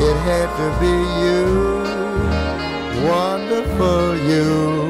It had to be you, wonderful you.